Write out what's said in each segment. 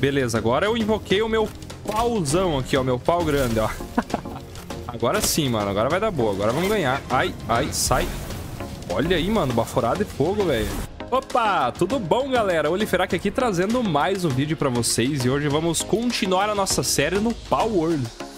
Beleza, agora eu invoquei o meu pauzão aqui, ó. Meu pau grande, ó. agora sim, mano. Agora vai dar boa. Agora vamos ganhar. Ai, ai, sai. Olha aí, mano. Baforada de fogo, velho. Opa, tudo bom, galera? Oliferac aqui trazendo mais um vídeo pra vocês. E hoje vamos continuar a nossa série no Power World.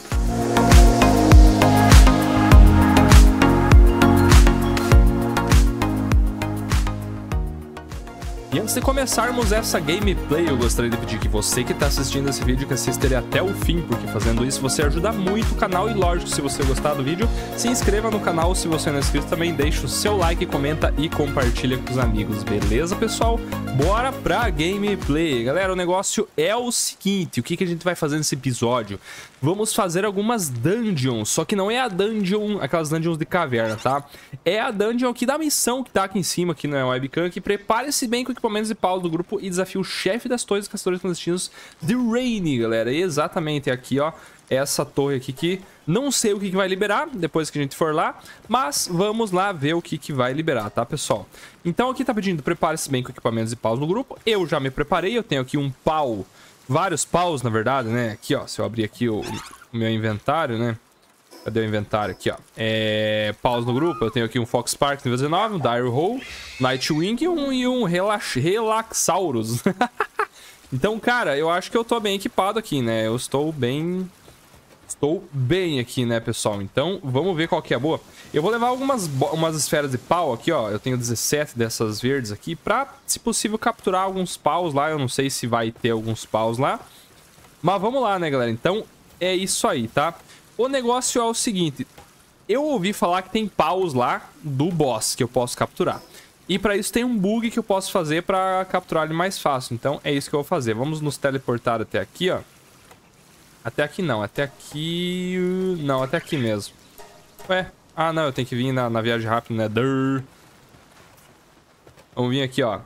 E antes de começarmos essa gameplay, eu gostaria de pedir que você que está assistindo esse vídeo, que assista ele até o fim, porque fazendo isso você ajuda muito o canal e lógico, se você gostar do vídeo, se inscreva no canal, se você não é inscrito também, deixa o seu like, comenta e compartilha com os amigos, beleza pessoal? Bora pra gameplay. Galera, o negócio é o seguinte, o que, que a gente vai fazer nesse episódio? Vamos fazer algumas dungeons, só que não é a dungeon, aquelas dungeons de caverna, tá? É a dungeon aqui da missão que tá aqui em cima, aqui na webcam, que prepare-se bem com equipamentos e pau do grupo e desafie o chefe das torres caçadores clandestinos de Rainy, galera. E exatamente aqui, ó, essa torre aqui que não sei o que, que vai liberar depois que a gente for lá, mas vamos lá ver o que, que vai liberar, tá, pessoal? Então aqui tá pedindo prepare-se bem com equipamentos e paus no grupo. Eu já me preparei, eu tenho aqui um pau, vários paus, na verdade, né? Aqui, ó, se eu abrir aqui o, o meu inventário, né? Cadê o inventário? Aqui, ó. É... Paus no grupo. Eu tenho aqui um Fox Park nível 19, um Dire Hole, Nightwing e um, e um Relax... Relaxaurus. então, cara, eu acho que eu tô bem equipado aqui, né? Eu estou bem... Estou bem aqui, né, pessoal? Então, vamos ver qual que é a boa. Eu vou levar algumas umas esferas de pau aqui, ó. Eu tenho 17 dessas verdes aqui pra, se possível, capturar alguns paus lá. Eu não sei se vai ter alguns paus lá. Mas vamos lá, né, galera? Então, é isso aí, tá? O negócio é o seguinte, eu ouvi falar que tem paus lá do boss que eu posso capturar. E para isso tem um bug que eu posso fazer para capturar ele mais fácil. Então é isso que eu vou fazer. Vamos nos teleportar até aqui, ó. Até aqui não, até aqui... Não, até aqui mesmo. Ué, ah não, eu tenho que vir na, na viagem rápida, né? Durr. Vamos vir aqui, ó.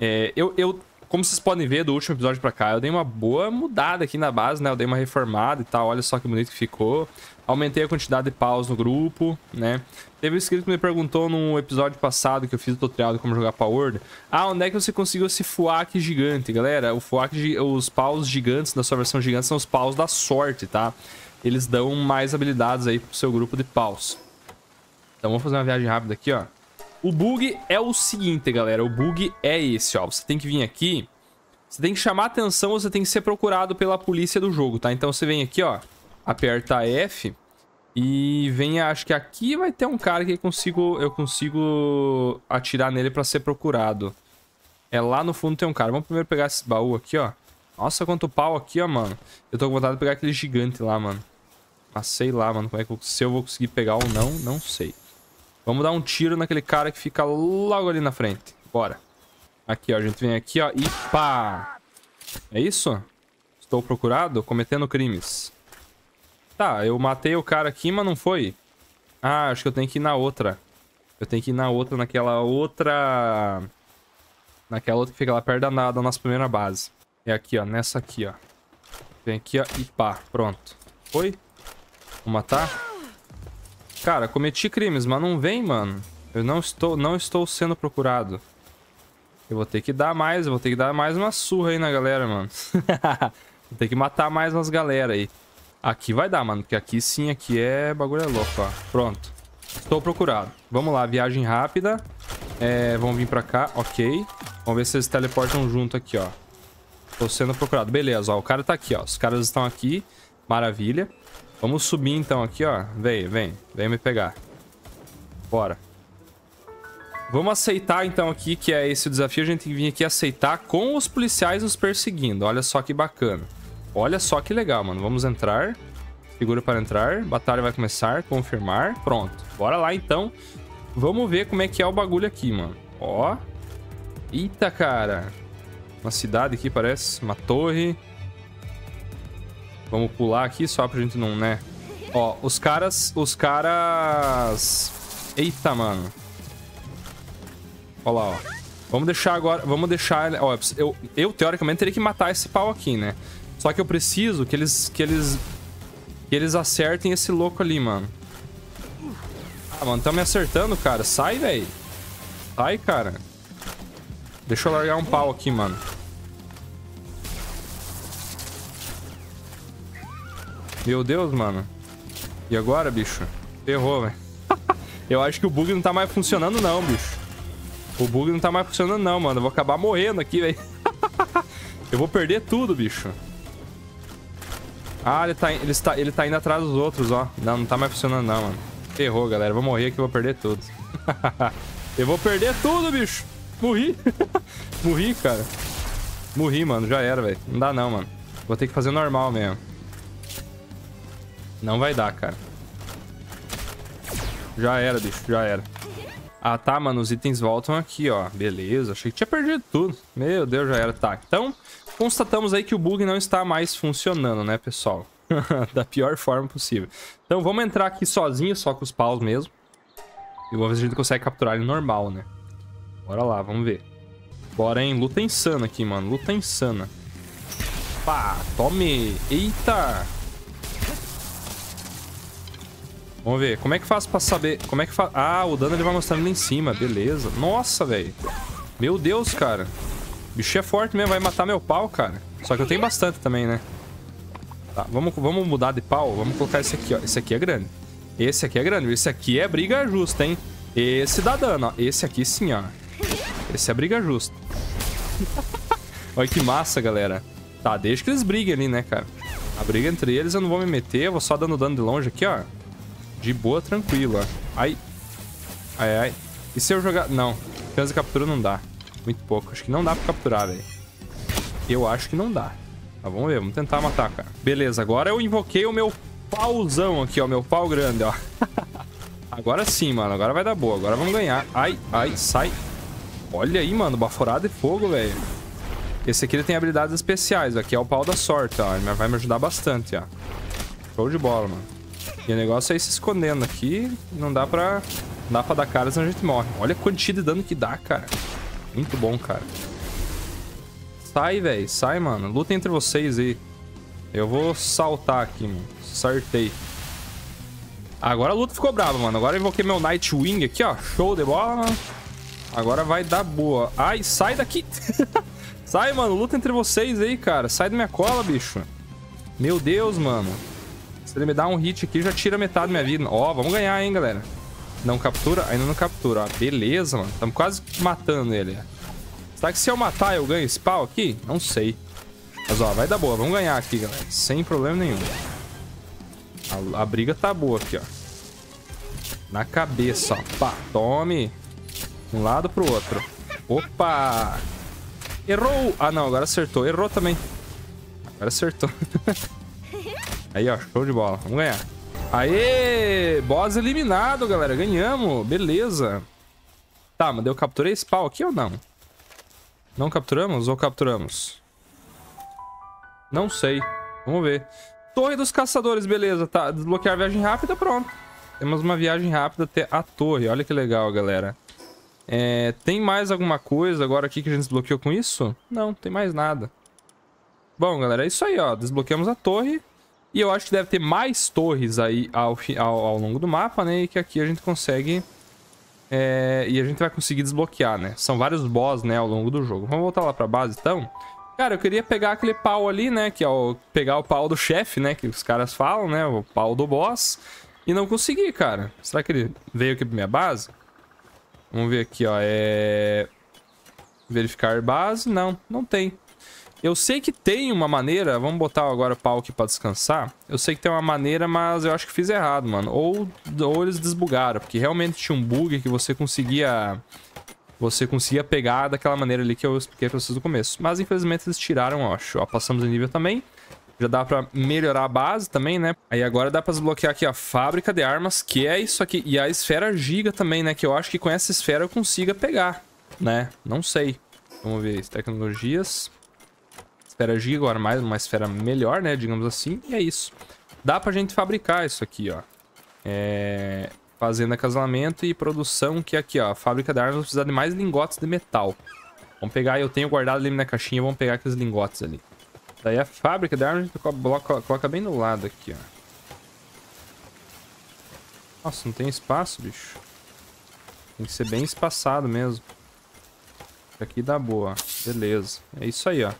É, eu, eu como vocês podem ver do último episódio pra cá, eu dei uma boa mudada aqui na base, né? Eu dei uma reformada e tal, olha só que bonito que ficou. Aumentei a quantidade de paus no grupo, né? Teve um inscrito que me perguntou num episódio passado que eu fiz o tutorial de como jogar Power Ah, onde é que você conseguiu esse fuak gigante, galera? O fuak, os paus gigantes da sua versão gigante são os paus da sorte, tá? Eles dão mais habilidades aí pro seu grupo de paus. Então vamos fazer uma viagem rápida aqui, ó. O bug é o seguinte, galera. O bug é esse, ó. Você tem que vir aqui. Você tem que chamar atenção, você tem que ser procurado pela polícia do jogo, tá? Então você vem aqui, ó. Aperta F. E vem, acho que aqui vai ter um cara que eu consigo, eu consigo atirar nele pra ser procurado. É lá no fundo tem um cara. Vamos primeiro pegar esse baú aqui, ó. Nossa, quanto pau aqui, ó, mano. Eu tô com vontade de pegar aquele gigante lá, mano. Mas sei lá, mano. Como é que eu, se eu vou conseguir pegar ou não, não sei. Vamos dar um tiro naquele cara que fica logo ali na frente. Bora. Aqui, ó. A gente vem aqui, ó. E pá! É isso? Estou procurado? Cometendo crimes. Tá, eu matei o cara aqui, mas não foi. Ah, acho que eu tenho que ir na outra. Eu tenho que ir na outra, naquela outra... Naquela outra que fica lá perto da, da nossa primeira base. É aqui, ó. Nessa aqui, ó. Vem aqui, ó. E pá. Pronto. Foi? Vou matar? Cara, cometi crimes, mas não vem, mano. Eu não estou, não estou sendo procurado. Eu vou ter que dar mais, eu vou ter que dar mais uma surra aí na galera, mano. vou ter que matar mais umas galera aí. Aqui vai dar, mano, porque aqui sim, aqui é bagulho é louco, ó. Pronto. Estou procurado. Vamos lá, viagem rápida. É, vamos vir pra cá, ok. Vamos ver se eles teleportam junto aqui, ó. Estou sendo procurado. Beleza, ó, o cara tá aqui, ó. Os caras estão aqui. Maravilha. Vamos subir então aqui, ó. Vem, vem. Vem me pegar. Bora. Vamos aceitar então aqui que é esse o desafio. A gente tem que vir aqui aceitar com os policiais nos perseguindo. Olha só que bacana. Olha só que legal, mano. Vamos entrar. Segura para entrar. Batalha vai começar. Confirmar. Pronto. Bora lá então. Vamos ver como é que é o bagulho aqui, mano. Ó. Eita, cara. Uma cidade aqui parece. Uma torre. Vamos pular aqui só pra gente não, né? Ó, os caras... Os caras... Eita, mano. Ó lá, ó. Vamos deixar agora... Vamos deixar... Ó, eu, eu, teoricamente, teria que matar esse pau aqui, né? Só que eu preciso que eles... Que eles... Que eles acertem esse louco ali, mano. Ah, mano, tá me acertando, cara. Sai, velho. Sai, cara. Deixa eu largar um pau aqui, mano. Meu Deus, mano. E agora, bicho? Ferrou, velho. Eu acho que o bug não tá mais funcionando não, bicho. O bug não tá mais funcionando não, mano. Eu vou acabar morrendo aqui, velho. Eu vou perder tudo, bicho. Ah, ele tá, ele, está, ele tá indo atrás dos outros, ó. Não, não tá mais funcionando não, mano. Ferrou, galera. Eu vou morrer aqui, eu vou perder tudo. eu vou perder tudo, bicho. Morri. Morri, cara. Morri, mano. Já era, velho. Não dá não, mano. Vou ter que fazer normal mesmo. Não vai dar, cara. Já era, bicho. Já era. Ah, tá, mano. Os itens voltam aqui, ó. Beleza. Achei que tinha perdido tudo. Meu Deus, já era. Tá. Então, constatamos aí que o bug não está mais funcionando, né, pessoal? da pior forma possível. Então, vamos entrar aqui sozinho, só com os paus mesmo. E vamos ver se a gente consegue capturar ele normal, né? Bora lá, vamos ver. Bora, hein? Luta insana aqui, mano. Luta insana. Pá, tome. Eita. Vamos ver. Como é que faz pra saber... Como é que faz... Ah, o dano ele vai mostrando ali em cima. Beleza. Nossa, velho. Meu Deus, cara. O bicho é forte mesmo. Vai matar meu pau, cara. Só que eu tenho bastante também, né? Tá, vamos, vamos mudar de pau. Vamos colocar esse aqui, ó. Esse aqui é grande. Esse aqui é grande. Esse aqui é briga justa, hein? Esse dá dano, ó. Esse aqui sim, ó. Esse é briga justa. Olha que massa, galera. Tá, deixa que eles briguem ali, né, cara? A briga entre eles eu não vou me meter. Eu vou só dando dano de longe aqui, ó. De boa, tranquilo, ó. Ai. Ai, ai. E se eu jogar... Não. Chance de captura não dá. Muito pouco. Acho que não dá pra capturar, velho. Eu acho que não dá. Tá, vamos ver. Vamos tentar matar, cara. Beleza, agora eu invoquei o meu pauzão aqui, ó. Meu pau grande, ó. agora sim, mano. Agora vai dar boa. Agora vamos ganhar. Ai, ai, sai. Olha aí, mano. Baforado de fogo, velho. Esse aqui ele tem habilidades especiais. Aqui é o pau da sorte, ó. Vai me ajudar bastante, ó. Show de bola, mano. E o negócio é ir se escondendo aqui. Não dá pra... Não dá pra dar cara, senão a gente morre. Olha a quantidade de dano que dá, cara. Muito bom, cara. Sai, velho. Sai, mano. Luta entre vocês aí. Eu vou saltar aqui, mano. Sartei. Agora a luta ficou brava, mano. Agora eu invoquei meu Nightwing aqui, ó. Show de bola, mano. Agora vai dar boa. Ai, sai daqui. sai, mano. Luta entre vocês aí, cara. Sai da minha cola, bicho. Meu Deus, mano. Se ele me dá um hit aqui, já tira metade da minha vida. Ó, vamos ganhar, hein, galera. Não captura? Ainda não captura, ó. Beleza, mano. Estamos quase matando ele. Será que se eu matar eu ganho esse pau aqui? Não sei. Mas, ó, vai dar boa. Vamos ganhar aqui, galera. Sem problema nenhum. A, a briga tá boa aqui, ó. Na cabeça, ó. Pá, tome. Um lado pro outro. Opa! Errou! Ah, não. Agora acertou. Errou também. Agora acertou. Aí, ó. Show de bola. Vamos ganhar. Aê! Boss eliminado, galera. Ganhamos. Beleza. Tá, mas eu capturei esse pau aqui ou não? Não capturamos ou capturamos? Não sei. Vamos ver. Torre dos Caçadores, beleza. Tá, desbloquear viagem rápida, pronto. Temos uma viagem rápida até a torre. Olha que legal, galera. É, tem mais alguma coisa agora aqui que a gente desbloqueou com isso? Não, tem mais nada. Bom, galera, é isso aí, ó. Desbloqueamos a torre. E eu acho que deve ter mais torres aí ao, ao, ao longo do mapa, né? E que aqui a gente consegue... É, e a gente vai conseguir desbloquear, né? São vários boss, né, ao longo do jogo. Vamos voltar lá pra base, então? Cara, eu queria pegar aquele pau ali, né? Que é o... Pegar o pau do chefe, né? Que os caras falam, né? O pau do boss. E não consegui, cara. Será que ele veio aqui pra minha base? Vamos ver aqui, ó. É... Verificar base. Não, não tem. Eu sei que tem uma maneira... Vamos botar agora o pau aqui pra descansar. Eu sei que tem uma maneira, mas eu acho que fiz errado, mano. Ou, ou eles desbugaram. Porque realmente tinha um bug que você conseguia você conseguia pegar daquela maneira ali que eu expliquei pra vocês no começo. Mas infelizmente eles tiraram, acho. Ó, passamos de nível também. Já dá pra melhorar a base também, né? Aí agora dá pra desbloquear aqui a fábrica de armas, que é isso aqui. E a esfera giga também, né? Que eu acho que com essa esfera eu consiga pegar, né? Não sei. Vamos ver. Tecnologias. Esfera giga, agora mais uma esfera melhor, né? Digamos assim. E é isso. Dá pra gente fabricar isso aqui, ó. É... Fazenda Casamento e produção, que é aqui, ó. Fábrica de armas vai precisar de mais lingotes de metal. Vamos pegar, eu tenho guardado ali na caixinha, vamos pegar aqueles lingotes ali. Daí a fábrica de armas a gente coloca, coloca bem no lado aqui, ó. Nossa, não tem espaço, bicho. Tem que ser bem espaçado mesmo. Aqui dá boa, beleza. É isso aí, ó.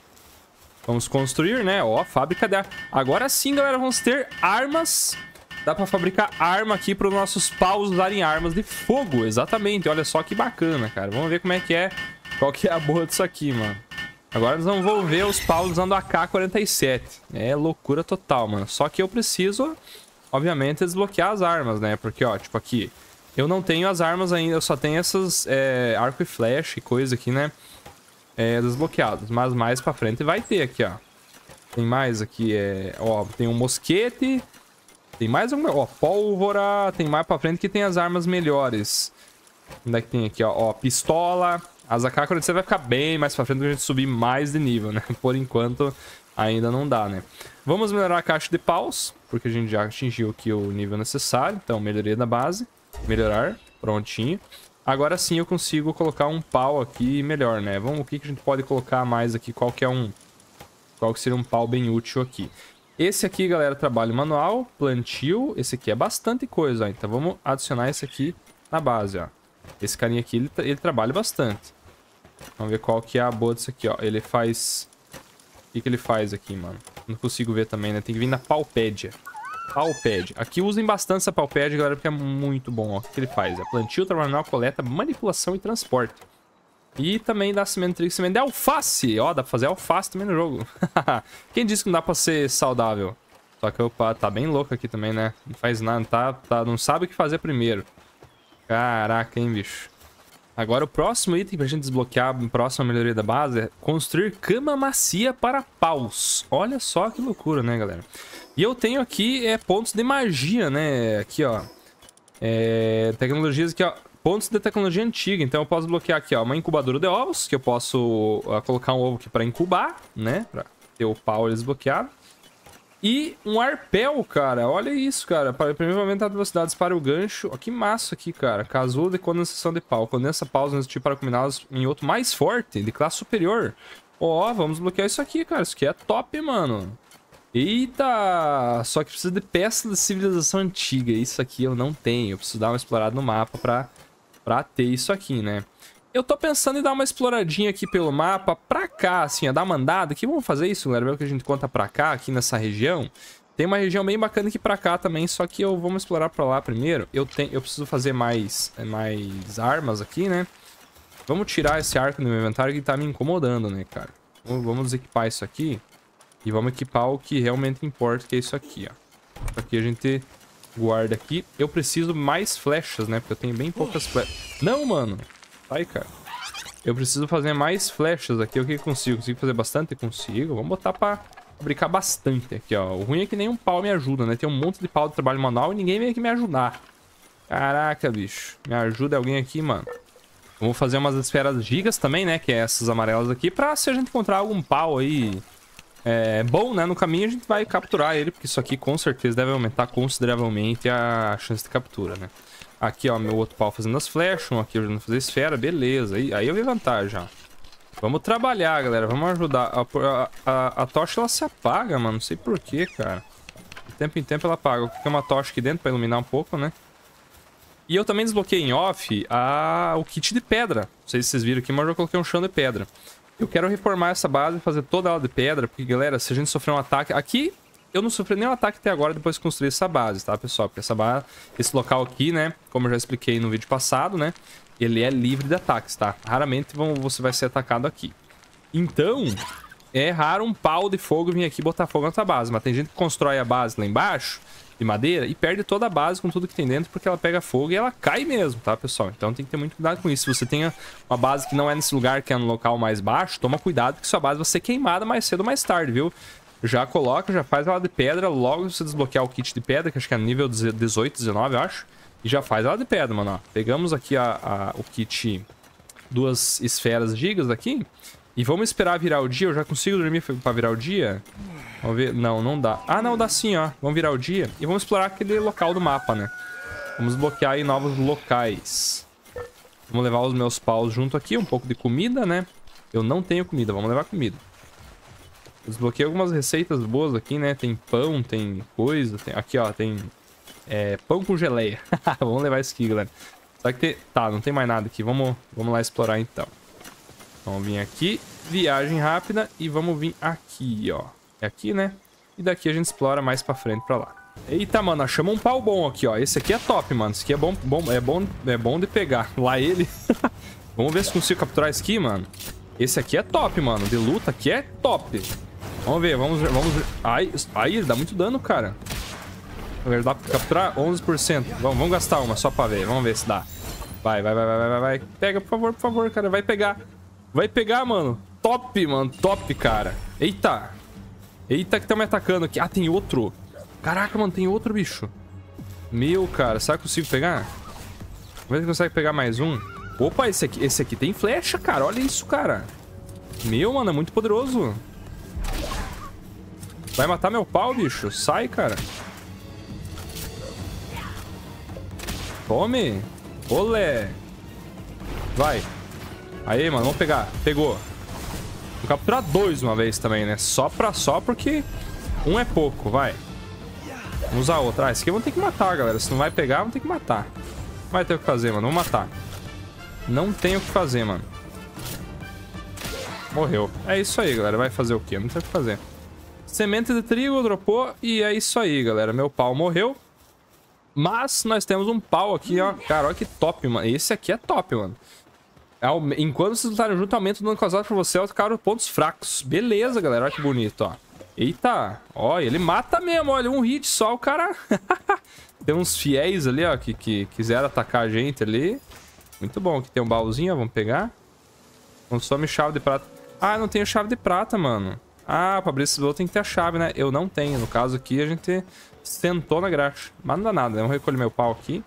Vamos construir, né? Ó, fábrica de... Agora sim, galera, vamos ter armas. Dá pra fabricar arma aqui para os nossos paus usarem armas de fogo. Exatamente, olha só que bacana, cara. Vamos ver como é que é, qual que é a boa disso aqui, mano. Agora nós vamos ver os paus usando a K-47. É loucura total, mano. Só que eu preciso, obviamente, desbloquear as armas, né? Porque, ó, tipo aqui... Eu não tenho as armas ainda, eu só tenho essas é, arco e flecha e coisa aqui, né? É, desbloqueados. Mas mais pra frente vai ter aqui, ó. Tem mais aqui, é... Ó, tem um mosquete. Tem mais um... Ó, pólvora. Tem mais pra frente que tem as armas melhores. Onde é que tem aqui, ó? Ó, pistola. As AK-47 vai ficar bem mais pra frente pra gente subir mais de nível, né? Por enquanto, ainda não dá, né? Vamos melhorar a caixa de paus, porque a gente já atingiu aqui o nível necessário. Então, melhoria da base. Melhorar. Prontinho. Agora sim eu consigo colocar um pau aqui melhor, né? Vamos, o que, que a gente pode colocar mais aqui? Qual que é um... Qual que seria um pau bem útil aqui? Esse aqui, galera, trabalho manual, plantio. Esse aqui é bastante coisa, ó. Então vamos adicionar esse aqui na base, ó. Esse carinha aqui, ele, ele trabalha bastante. Vamos ver qual que é a boa disso aqui, ó. Ele faz... O que, que ele faz aqui, mano? Não consigo ver também, né? Tem que vir na palpédia. Palpad. Aqui usem bastante essa Palpad, galera, porque é muito bom. Ó. O que ele faz? É plantio, trabalhar, coleta, manipulação e transporte. E também dá semente trigo, semente de alface. Ó, dá pra fazer alface também no jogo. Quem disse que não dá pra ser saudável? Só que, opa, tá bem louco aqui também, né? Não faz nada, tá, tá, não sabe o que fazer primeiro. Caraca, hein, bicho. Agora, o próximo item pra gente desbloquear a próxima melhoria da base é construir cama macia para paus. Olha só que loucura, né, galera? E eu tenho aqui é, pontos de magia, né? Aqui, ó. É, tecnologias aqui, ó. Pontos de tecnologia antiga. Então eu posso bloquear aqui, ó, uma incubadora de ovos, que eu posso ó, colocar um ovo aqui para incubar, né? Pra ter o pau desbloqueado. E um arpel, cara. Olha isso, cara. Primeiro aumentar a velocidade para o gancho. Ó, que massa aqui, cara. Casulo de condensação de pau. Condensa paus nesse tipo para combiná-los em outro mais forte, de classe superior. Ó, vamos bloquear isso aqui, cara. Isso aqui é top, mano. Eita! Só que precisa de peça de civilização antiga. Isso aqui eu não tenho. Eu preciso dar uma explorada no mapa pra, pra ter isso aqui, né? Eu tô pensando em dar uma exploradinha aqui pelo mapa pra cá, assim, a dar uma andada aqui. Vamos fazer isso, galera. O que a gente conta pra cá, aqui nessa região. Tem uma região bem bacana aqui pra cá também, só que eu vamos explorar pra lá primeiro. Eu, tenho, eu preciso fazer mais, mais armas aqui, né? Vamos tirar esse arco do meu inventário que tá me incomodando, né, cara? Vamos, vamos isso aqui. E vamos equipar o que realmente importa, que é isso aqui, ó. Aqui a gente guarda aqui. Eu preciso mais flechas, né? Porque eu tenho bem poucas flechas. Não, mano. Sai, cara. Eu preciso fazer mais flechas aqui. O que consigo? Consigo fazer bastante? Consigo. Vamos botar pra fabricar bastante aqui, ó. O ruim é que nenhum pau me ajuda, né? Tem um monte de pau de trabalho manual e ninguém vem aqui me ajudar. Caraca, bicho. Me ajuda alguém aqui, mano. Vamos fazer umas esferas gigas também, né? Que é essas amarelas aqui. Pra se a gente encontrar algum pau aí é bom, né? No caminho a gente vai capturar ele, porque isso aqui com certeza deve aumentar consideravelmente a chance de captura, né? Aqui, ó, meu outro pau fazendo as flechas, um aqui ajudando fazer esfera, beleza. Aí, aí eu vantagem, ó. Vamos trabalhar, galera, vamos ajudar. A, a, a, tocha, ela se apaga, mano, não sei porquê, cara. De tempo em tempo ela apaga. Tem uma tocha aqui dentro pra iluminar um pouco, né? E eu também desbloqueei em off a, o kit de pedra. Não sei se vocês viram aqui, mas eu já coloquei um chão de pedra. Eu quero reformar essa base e fazer toda ela de pedra, porque, galera, se a gente sofrer um ataque... Aqui, eu não sofri nenhum ataque até agora depois de construir essa base, tá, pessoal? Porque essa base, esse local aqui, né, como eu já expliquei no vídeo passado, né, ele é livre de ataques, tá? Raramente vão, você vai ser atacado aqui. Então, é raro um pau de fogo vir aqui botar fogo na sua base, mas tem gente que constrói a base lá embaixo de madeira e perde toda a base com tudo que tem dentro porque ela pega fogo e ela cai mesmo, tá, pessoal? Então tem que ter muito cuidado com isso. Se você tem uma base que não é nesse lugar, que é no local mais baixo, toma cuidado que sua base vai ser queimada mais cedo ou mais tarde, viu? Já coloca, já faz ela de pedra, logo você desbloquear o kit de pedra, que acho que é nível 18, 19, eu acho. E já faz ela de pedra, mano, ó. Pegamos aqui a, a, o kit duas esferas gigas aqui. E vamos esperar virar o dia. Eu já consigo dormir pra virar o dia? Vamos ver. Não, não dá. Ah, não, dá sim, ó. Vamos virar o dia. E vamos explorar aquele local do mapa, né? Vamos bloquear aí novos locais. Vamos levar os meus paus junto aqui. Um pouco de comida, né? Eu não tenho comida. Vamos levar comida. Desbloqueei algumas receitas boas aqui, né? Tem pão, tem coisa. Tem... Aqui, ó. Tem é, pão com geleia. vamos levar isso aqui, galera. Só que tem... Tá, não tem mais nada aqui. Vamos, vamos lá explorar, então. Vamos vir aqui, viagem rápida e vamos vir aqui, ó. É aqui, né? E daqui a gente explora mais pra frente, pra lá. Eita, mano, achamos um pau bom aqui, ó. Esse aqui é top, mano. Esse aqui é bom, bom, é bom, é bom de pegar. Lá ele. Vamos ver se consigo capturar esse aqui, mano. Esse aqui é top, mano. De luta aqui é top. Vamos ver, vamos ver, vamos ver. Ai, ai, ele dá muito dano, cara. Dá pra capturar 11%. Vamos, vamos gastar uma só pra ver. Vamos ver se dá. Vai, vai, vai, vai, vai, vai. Pega, por favor, por favor, cara. Vai pegar. Vai pegar, mano. Top, mano. Top, cara. Eita. Eita que tá me atacando aqui. Ah, tem outro. Caraca, mano, tem outro bicho. Meu, cara. Será que eu consigo pegar? Vamos ver se consegue pegar mais um. Opa, esse aqui, esse aqui tem flecha, cara. Olha isso, cara. Meu, mano, é muito poderoso. Vai matar meu pau, bicho. Sai, cara. Tome. Olé. Vai. Aí, mano, vamos pegar. Pegou. Vou capturar dois uma vez também, né? Só pra só porque um é pouco, vai. Vamos usar outra. Ah, esse aqui vamos ter que matar, galera. Se não vai pegar, vamos ter que matar. Vai ter o que fazer, mano. Vamos matar. Não tem o que fazer, mano. Morreu. É isso aí, galera. Vai fazer o quê? Não tem o que fazer. Semente de trigo dropou e é isso aí, galera. Meu pau morreu. Mas nós temos um pau aqui, ó. Cara, olha que top, mano. Esse aqui é top, mano. Enquanto vocês lutarem junto, aumenta o dano causado por você, cara, pontos fracos. Beleza, galera. Olha que bonito, ó. Eita. Ó, ele mata mesmo, olha. Um hit só, o cara... tem uns fiéis ali, ó, que, que quiseram atacar a gente ali. Muito bom. Aqui tem um baúzinho, ó. Vamos pegar. Consome chave de prata. Ah, não tenho chave de prata, mano. Ah, pra abrir esse baú tem que ter a chave, né? Eu não tenho. No caso aqui, a gente sentou na graxa. Mas não dá nada, né? Vamos recolher meu pau aqui.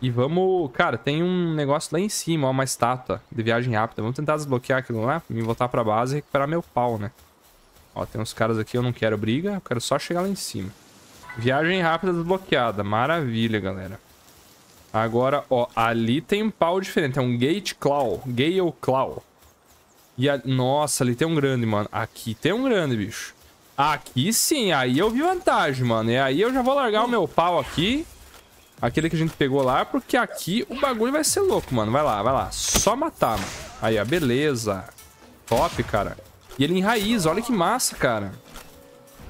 E vamos... Cara, tem um negócio lá em cima, ó, uma estátua de viagem rápida. Vamos tentar desbloquear aquilo lá, me voltar pra base e recuperar meu pau, né? Ó, tem uns caras aqui, eu não quero briga, eu quero só chegar lá em cima. Viagem rápida desbloqueada, maravilha, galera. Agora, ó, ali tem um pau diferente, é um Gate Claw, Gale Claw. E a... Nossa, ali tem um grande, mano. Aqui tem um grande, bicho. Aqui sim, aí eu vi vantagem, mano. E aí eu já vou largar o meu pau aqui. Aquele que a gente pegou lá, porque aqui o bagulho vai ser louco, mano. Vai lá, vai lá. Só matar, mano. Aí, ó, beleza. Top, cara. E ele enraiza, olha que massa, cara.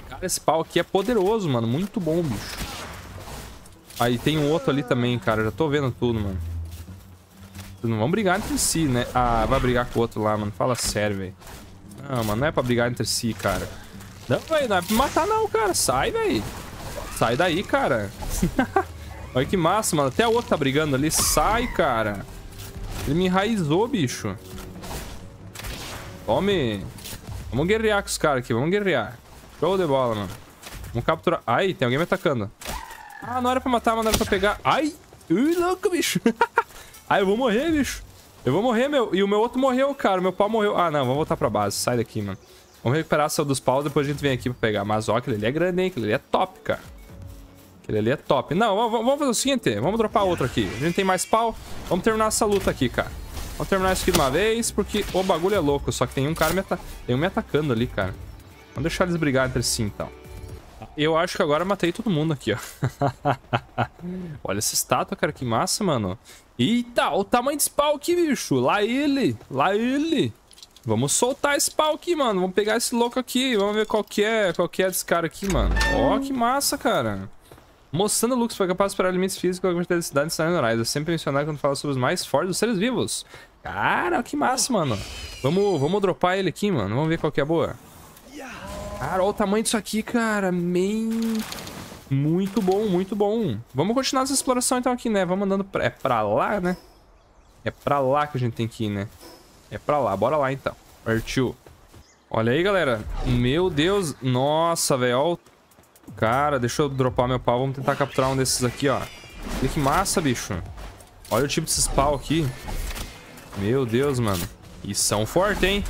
Cara, esse pau aqui é poderoso, mano. Muito bom, bicho. Aí tem um outro ali também, cara. Já tô vendo tudo, mano. Não vão brigar entre si, né? Ah, vai brigar com o outro lá, mano. Fala sério, velho. Não, mano, não é pra brigar entre si, cara. Não, velho, não é pra matar não, cara. Sai, velho. Sai daí, cara. Olha que massa, mano. Até o outro tá brigando ali. Sai, cara. Ele me enraizou, bicho. Tome. Vamos guerrear com os caras aqui. Vamos guerrear. Show de bola, mano. Vamos capturar. Ai, tem alguém me atacando. Ah, não era pra matar, mas não era pra pegar. Ai. Ui, louco, bicho. Ai, eu vou morrer, bicho. Eu vou morrer, meu. E o meu outro morreu, cara. O meu pau morreu. Ah, não. Vamos voltar pra base. Sai daqui, mano. Vamos recuperar a saúde dos paus, depois a gente vem aqui pra pegar. Mas ó, aquele ali é grande, hein? Aquele ali é top, cara. Aquele ali é top. Não, vamos fazer o seguinte. Vamos dropar outro aqui. A gente tem mais pau. Vamos terminar essa luta aqui, cara. Vamos terminar isso aqui de uma vez, porque o bagulho é louco. Só que tem um cara me, tem um me atacando ali, cara. Vamos deixar eles brigar entre si, então. Eu acho que agora matei todo mundo aqui, ó. Olha essa estátua, cara. Que massa, mano. Eita, o tamanho desse pau aqui, bicho. Lá ele. Lá ele. Vamos soltar esse pau aqui, mano. Vamos pegar esse louco aqui. Vamos ver qual que é, qual que é desse cara aqui, mano. Ó, oh, que massa, cara. Mostrando Lux foi capaz de superar limites físicos com a quantidade de horais. É sempre mencionado quando fala sobre os mais fortes dos seres vivos. Cara, que massa, mano. Vamos, vamos dropar ele aqui, mano. Vamos ver qual que é a boa. Cara, olha o tamanho disso aqui, cara. Man... Muito bom, muito bom. Vamos continuar essa exploração então aqui, né? Vamos andando pra... É pra lá, né? É pra lá que a gente tem que ir, né? É pra lá, bora lá então. Partiu. Olha aí, galera. Meu Deus. Nossa, velho. Cara, deixa eu dropar meu pau. Vamos tentar capturar um desses aqui, ó. Olha que massa, bicho. Olha o tipo desses pau aqui. Meu Deus, mano. E são fortes, hein?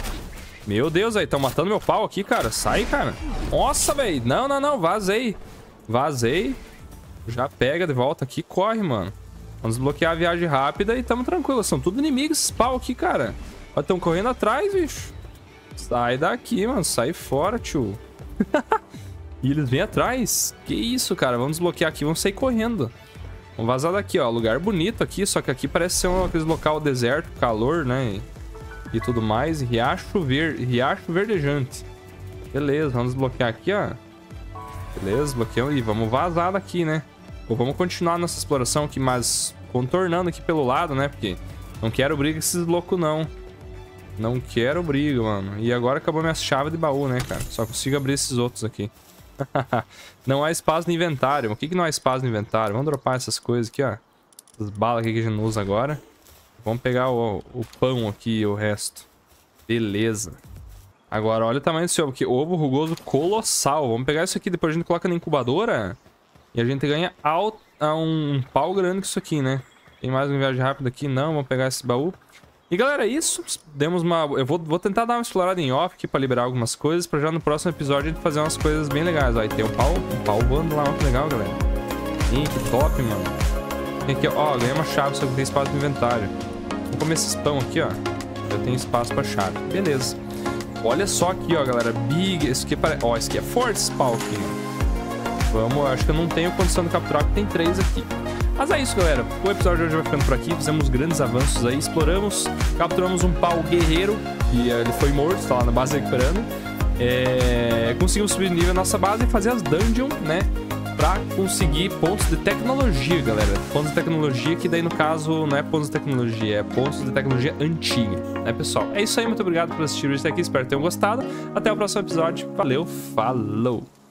Meu Deus, aí. Estão matando meu pau aqui, cara. Sai, cara. Nossa, velho. Não, não, não. Vazei. Vazei. Já pega de volta aqui. Corre, mano. Vamos desbloquear a viagem rápida e tamo tranquilo. São tudo inimigos esses pau aqui, cara. Estão correndo atrás, bicho. Sai daqui, mano. Sai fora, tio. e eles vêm atrás. Que isso, cara. Vamos desbloquear aqui. Vamos sair correndo. Vamos vazar daqui, ó. Lugar bonito aqui. Só que aqui parece ser um, aquele local deserto, calor, né? Tudo mais. Riacho, ver... Riacho Verdejante. Beleza, vamos desbloquear aqui, ó. Beleza, desbloqueamos e vamos vazar daqui, né? Ou vamos continuar nossa exploração aqui, mas contornando aqui pelo lado, né? Porque não quero briga com esses loucos, não. Não quero briga, mano. E agora acabou minha chave de baú, né, cara? Só consigo abrir esses outros aqui. não há espaço no inventário. O que que não há espaço no inventário? Vamos dropar essas coisas aqui, ó. As balas aqui que a gente não usa agora. Vamos pegar o, o pão aqui e o resto. Beleza. Agora, olha o tamanho desse ovo aqui. Ovo rugoso colossal. Vamos pegar isso aqui, depois a gente coloca na incubadora. E a gente ganha alto, um pau grande com isso aqui, né? Tem mais uma viagem rápida aqui? Não, vamos pegar esse baú. E galera, é isso. Demos uma... Eu vou, vou tentar dar uma explorada em off aqui pra liberar algumas coisas. Pra já no próximo episódio a gente fazer umas coisas bem legais. Ó, tem um pau, um pau voando lá. Olha que legal, galera. Ih, que top, mano. Tem aqui, ó. Ganhei uma chave, só que tem espaço no inventário. Vamos comer esses pão aqui, ó. Já tem espaço pra chave. Beleza. Olha só aqui, ó, galera. Big... Isso aqui parece... Ó, esse aqui é forte esse pau aqui. Vamos, acho que eu não tenho condição de capturar, porque tem três aqui. Mas é isso, galera. O episódio de hoje vai ficando por aqui. Fizemos grandes avanços aí. Exploramos, capturamos um pau guerreiro. E ele foi morto, tá lá na base recuperando. É... Conseguimos subir nível nossa base e fazer as dungeons, né? Conseguir pontos de tecnologia, galera. Pontos de tecnologia que daí, no caso, não é pontos de tecnologia, é pontos de tecnologia antiga, né, pessoal? É isso aí, muito obrigado por assistir o vídeo até aqui. Espero que tenham gostado. Até o próximo episódio. Valeu, falou!